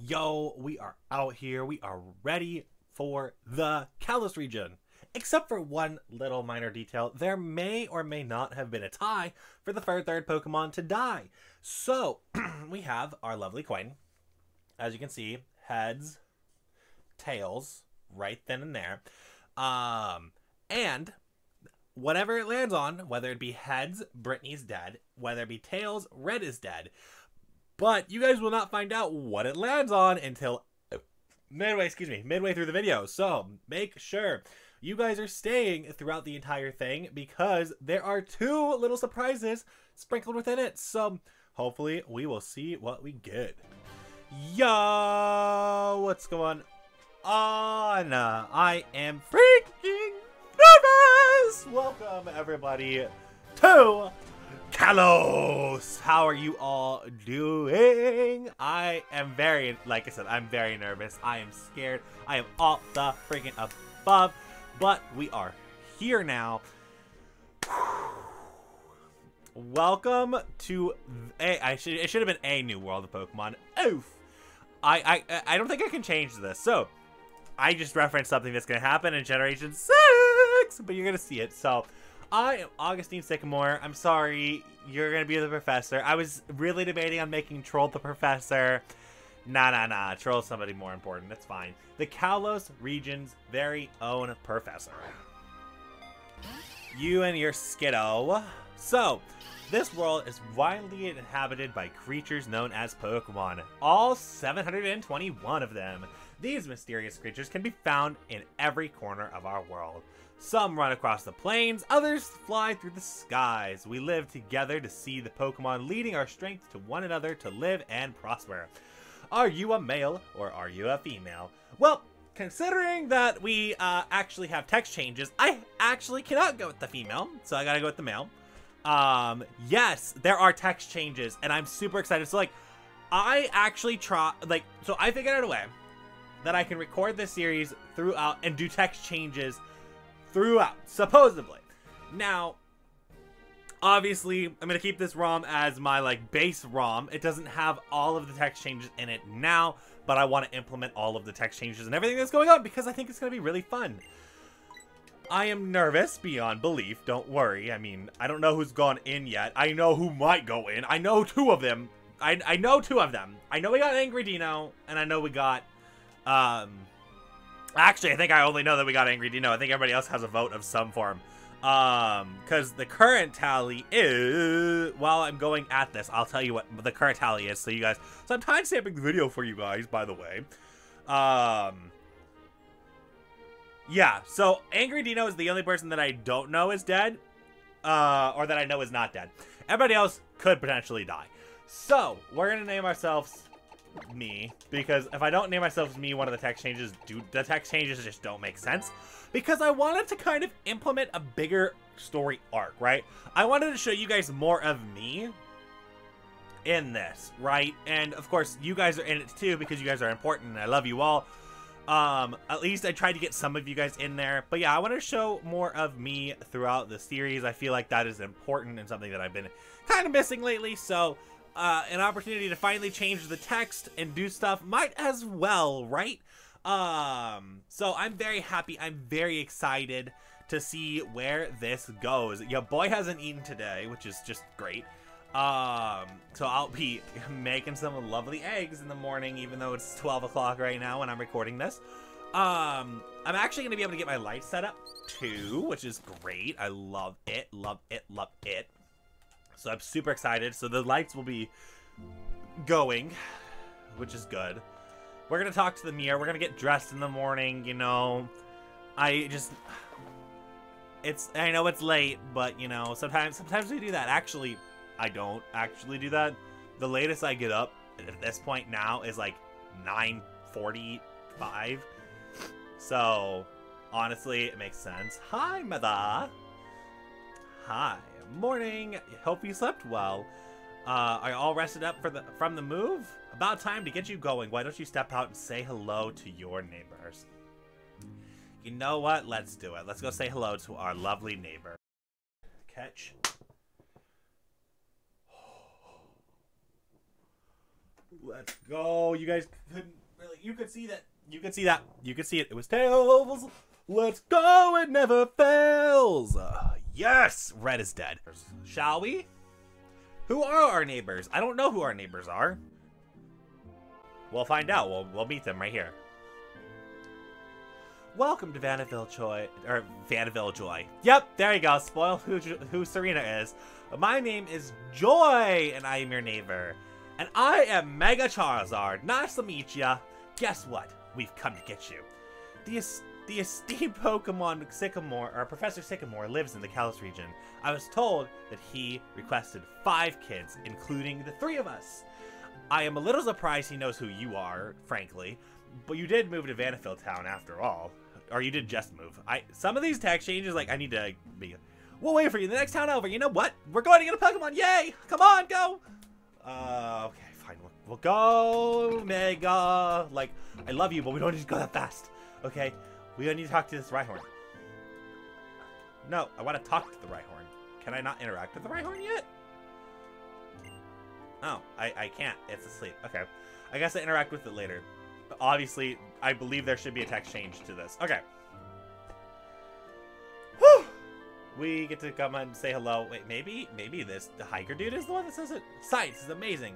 Yo, we are out here. We are ready for the Kalos region. Except for one little minor detail, there may or may not have been a tie for the third third Pokemon to die. So, we have our lovely coin. As you can see, heads, tails, right then and there. Um, and whatever it lands on, whether it be heads, Brittany's dead. Whether it be tails, Red is dead. But you guys will not find out what it lands on until midway, excuse me, midway through the video. So make sure you guys are staying throughout the entire thing because there are two little surprises sprinkled within it. So hopefully we will see what we get. Yo, what's going on? I am freaking nervous. Welcome everybody to Kalos! How are you all doing? I am very, like I said, I'm very nervous. I am scared. I am all the freaking above. But we are here now. Welcome to a. I should. It should have been a new world of Pokemon. Oof. I. I. I don't think I can change this. So, I just referenced something that's gonna happen in Generation Six, but you're gonna see it. So, I am Augustine Sycamore. I'm sorry, you're gonna be the professor. I was really debating on making Troll the professor. Nah, nah, nah. Troll's somebody more important. That's fine. The Kalos region's very own professor. You and your Skiddo. So, this world is widely inhabited by creatures known as Pokemon. All 721 of them. These mysterious creatures can be found in every corner of our world. Some run across the plains, others fly through the skies. We live together to see the Pokemon leading our strength to one another to live and prosper. Are you a male or are you a female? Well, considering that we uh, actually have text changes, I actually cannot go with the female, so I gotta go with the male. Um, yes, there are text changes, and I'm super excited. So, like, I actually try, like, so I figured out a way that I can record this series throughout and do text changes throughout, supposedly. Now, obviously, I'm going to keep this ROM as my, like, base ROM. It doesn't have all of the text changes in it now, but I want to implement all of the text changes and everything that's going on because I think it's going to be really fun. I am nervous beyond belief, don't worry. I mean, I don't know who's gone in yet. I know who might go in. I know two of them. I, I know two of them. I know we got Angry Dino, and I know we got, um, Actually, I think I only know that we got Angry Dino. I think everybody else has a vote of some form. Um, because the current tally is... While I'm going at this, I'll tell you what the current tally is so you guys... So I'm timestamping the video for you guys, by the way. Um... Yeah, so Angry Dino is the only person that I don't know is dead. Uh, or that I know is not dead. Everybody else could potentially die. So, we're gonna name ourselves me because if I don't name myself as me, one of the text changes do the text changes just don't make sense because I wanted to kind of implement a bigger story arc, right? I wanted to show you guys more of me in this, right? And of course, you guys are in it too because you guys are important and I love you all. Um, at least I tried to get some of you guys in there. But yeah, I want to show more of me throughout the series. I feel like that is important and something that I've been kind of missing lately. So uh, an opportunity to finally change the text and do stuff might as well, right? Um, so I'm very happy. I'm very excited to see where this goes. Your boy hasn't eaten today, which is just great. Um, so I'll be making some lovely eggs in the morning, even though it's 12 o'clock right now when I'm recording this. Um, I'm actually going to be able to get my light set up too, which is great. I love it, love it, love it. So I'm super excited. So the lights will be going, which is good. We're going to talk to the mirror. We're going to get dressed in the morning, you know. I just... It's... I know it's late, but, you know, sometimes sometimes we do that. Actually, I don't actually do that. The latest I get up at this point now is like 9.45. So, honestly, it makes sense. Hi, mother. Hi morning. Hope you slept well. Uh, are you all rested up for the from the move? About time to get you going. Why don't you step out and say hello to your neighbors? You know what? Let's do it. Let's go say hello to our lovely neighbor. Catch. Let's go. You guys couldn't really. You could see that. You could see that. You could see it. It was tails. Let's go. It never fails. Uh, yes. Red is dead. Shall we? Who are our neighbors? I don't know who our neighbors are. We'll find out. We'll, we'll meet them right here. Welcome to Vanderbilt Joy, or Vanderbilt Joy. Yep, there you go. Spoil who, who Serena is. My name is Joy, and I am your neighbor. And I am Mega Charizard. Nice to meet ya. Guess what? We've come to get you. The, the esteemed Pokemon Sycamore, or Professor Sycamore, lives in the Kalos region. I was told that he requested five kids, including the three of us. I am a little surprised he knows who you are, frankly, but you did move to Vanderbilt Town after all or you did just move. I some of these text changes, like I need to be. We'll wait for you. In the next town over. You know what? We're going to get a Pokemon. Yay! Come on, go. Uh, okay, fine. We'll, we'll go, Mega. Like, I love you, but we don't need to go that fast. Okay, we need to talk to this Rhyhorn. No, I want to talk to the Rhyhorn. Can I not interact with the Rhyhorn yet? Oh, I, I can't. It's asleep. Okay. I guess I interact with it later obviously, I believe there should be a text change to this. Okay. Whew! We get to come and say hello. Wait, maybe, maybe this the hiker dude is the one that says it. Science is amazing.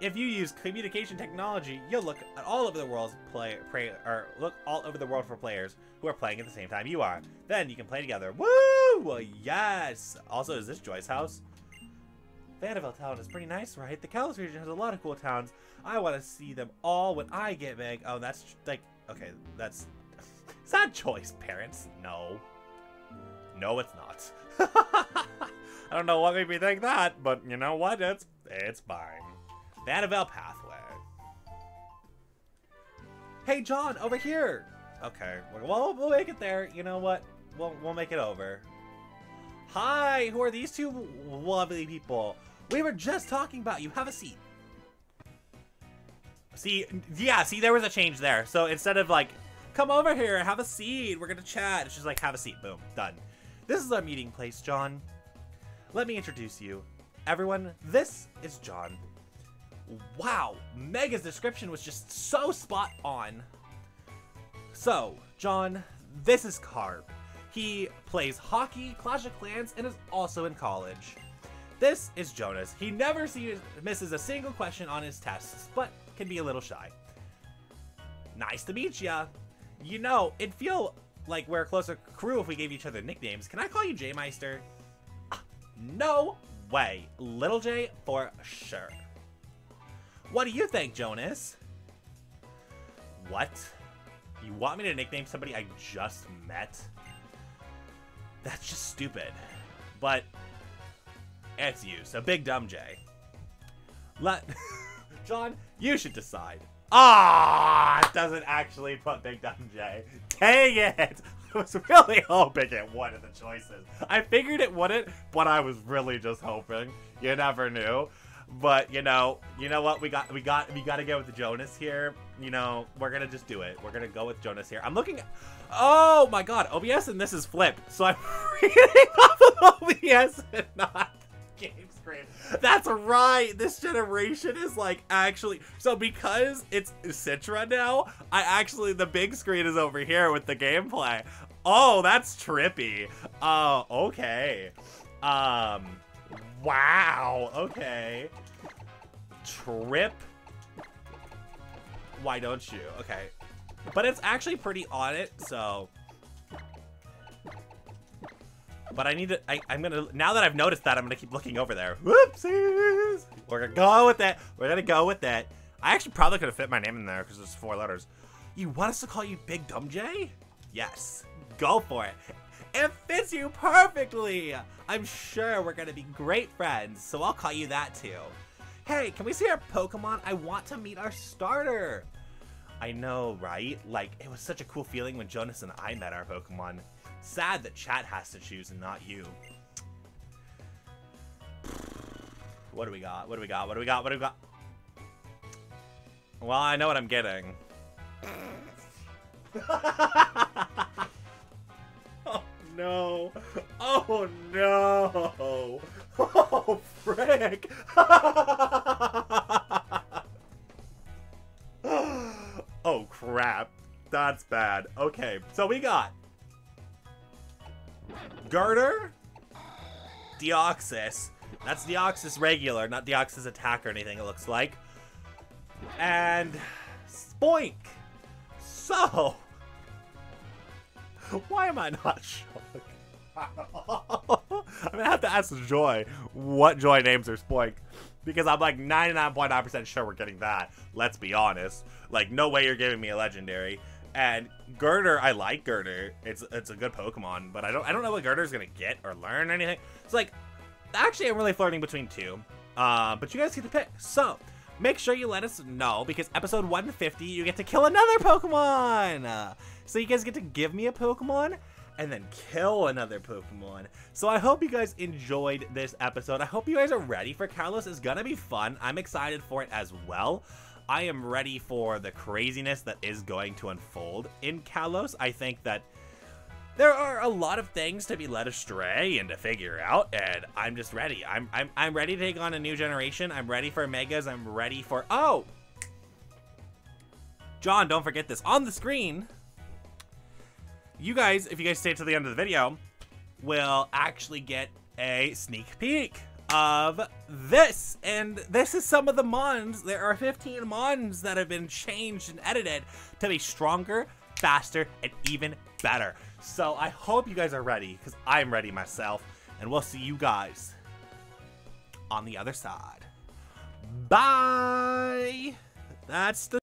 If you use communication technology, you'll look at all over the world play, or look all over the world for players who are playing at the same time you are. Then you can play together. Woo! Yes. Also, is this Joy's house? Vanderbilt town is pretty nice, right? The Kalos region has a lot of cool towns. I want to see them all when I get big. Oh, that's like, okay, that's, is that choice, parents? No. No, it's not. I don't know what made me think that, but you know what? It's, it's fine. Vanderbilt pathway. Hey, John, over here. Okay, well, we'll make it there. You know what? We'll, we'll make it over. Hi, who are these two lovely people? We were just talking about you. Have a seat. See, yeah, see, there was a change there. So instead of like, come over here, have a seat, we're gonna chat, it's just like, have a seat, boom, done. This is our meeting place, John. Let me introduce you. Everyone, this is John. Wow, Mega's description was just so spot on. So, John, this is Carb. He plays hockey, Clash of Clans, and is also in college. This is Jonas. He never sees, misses a single question on his tests, but can be a little shy. Nice to meet ya. You know, it'd feel like we're a closer crew if we gave each other nicknames. Can I call you J-Meister? Ah, no way. Little J for sure. What do you think, Jonas? What? You want me to nickname somebody I just met? That's just stupid. But it's you, so Big Dumb J. Let John, you should decide. Ah, it doesn't actually put Big Dumb J. Dang it! I was really hoping it one of the choices. I figured it wouldn't, but I was really just hoping. You never knew. But you know, you know what? We got, we got, we got to go with the Jonas here. You know, we're gonna just do it. We're gonna go with Jonas here. I'm looking. At, oh my God, OBS and this is flipped. So I'm reading off of OBS and not game screen. That's right. This generation is like actually so because it's Citra now. I actually the big screen is over here with the gameplay. Oh, that's trippy. Oh, uh, okay. Um, wow. Okay. Trip. Why don't you? Okay. But it's actually pretty on it, so but I need to, I, I'm gonna, now that I've noticed that, I'm gonna keep looking over there. Whoopsies! We're gonna go with that. We're gonna go with that. I actually probably could have fit my name in there because it's four letters. You want us to call you Big Dumb J? Yes. Go for it. It fits you perfectly. I'm sure we're gonna be great friends, so I'll call you that too. Hey, can we see our Pokemon? I want to meet our starter. I know, right? Like, it was such a cool feeling when Jonas and I met our Pokemon. Sad that chat has to choose and not you. What do we got? What do we got? What do we got? What do we got? Well, I know what I'm getting. no. Oh, no. Oh, frick. Oh, crap. That's bad. Okay, so we got Garter, Deoxys. That's Deoxys regular, not Deoxys attack or anything, it looks like. And Spoink. So, why am I not sure? I'm gonna have to ask Joy what Joy names her Spoink. Because I'm like 99.9% sure we're getting that. Let's be honest. Like, no way you're giving me a legendary. And Girder, I like Girder. It's it's a good Pokemon, but I don't I don't know what Girder's gonna get or learn or anything. It's like actually I'm really flirting between two. Uh, but you guys get to pick. So make sure you let us know because episode 150 you get to kill another Pokemon. So you guys get to give me a Pokemon and then kill another Pokemon. So I hope you guys enjoyed this episode. I hope you guys are ready for Kalos. It's gonna be fun. I'm excited for it as well. I am ready for the craziness that is going to unfold in Kalos. I think that there are a lot of things to be led astray and to figure out, and I'm just ready. I'm I'm I'm ready to take on a new generation. I'm ready for megas. I'm ready for oh, John, don't forget this on the screen. You guys, if you guys stay to the end of the video, will actually get a sneak peek of this. And this is some of the mons. There are 15 mons that have been changed and edited to be stronger, faster, and even better. So I hope you guys are ready, because I'm ready myself. And we'll see you guys on the other side. Bye! That's the